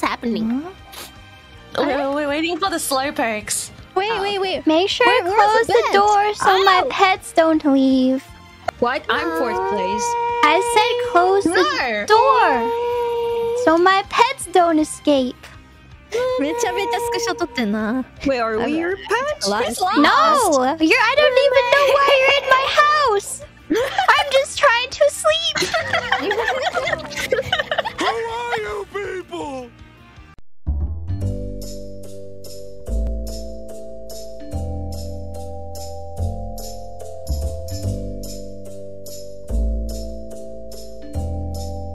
was happening? Huh? We're, we're, waiting for the slow perks. Wait, oh. wait, wait. Make sure where, close the, the door so oh. my pets don't leave. What? I'm fourth place. I said close no. the door. So my pets don't escape. Wait, are we your pets? No! You're, I don't even know why you're in my house! I'm just trying to sleep! Who are you people?